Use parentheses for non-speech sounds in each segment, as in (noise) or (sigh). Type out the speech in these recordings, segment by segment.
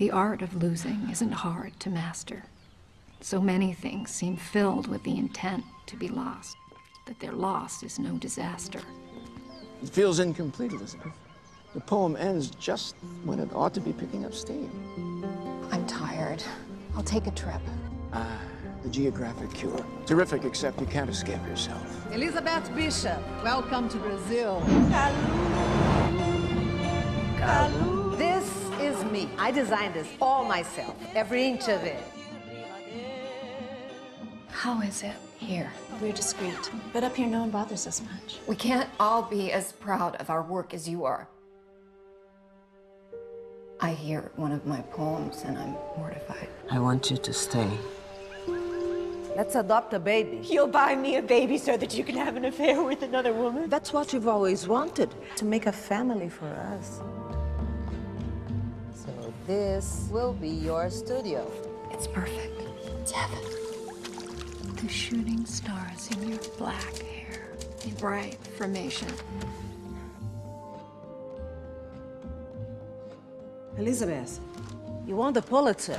The art of losing isn't hard to master. So many things seem filled with the intent to be lost, that their loss is no disaster. It feels incomplete, Elizabeth. The poem ends just when it ought to be picking up steam. I'm tired. I'll take a trip. Ah, the geographic cure. Terrific, except you can't escape yourself. Elizabeth Bishop, welcome to Brazil. This is me. I designed this all myself, every inch of it. How is it here? We're discreet, but up here no one bothers us much. We can't all be as proud of our work as you are. I hear one of my poems and I'm mortified. I want you to stay. Let's adopt a baby. You'll buy me a baby so that you can have an affair with another woman? That's what you've always wanted, to make a family for us. So this will be your studio. It's perfect. It's heaven. The shooting stars in your black hair, a bright formation. Elizabeth, you won the Pulitzer.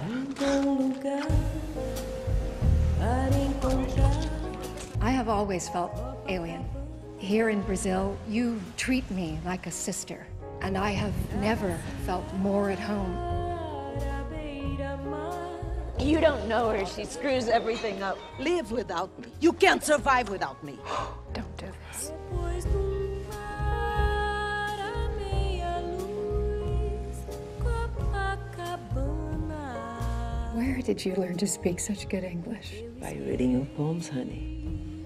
I have always felt alien. Here in Brazil, you treat me like a sister, and I have never felt more at home. You don't know her. She screws everything up. Live without me. You can't survive without me. (gasps) Don't do this. Where did you learn to speak such good English? By reading your poems, honey.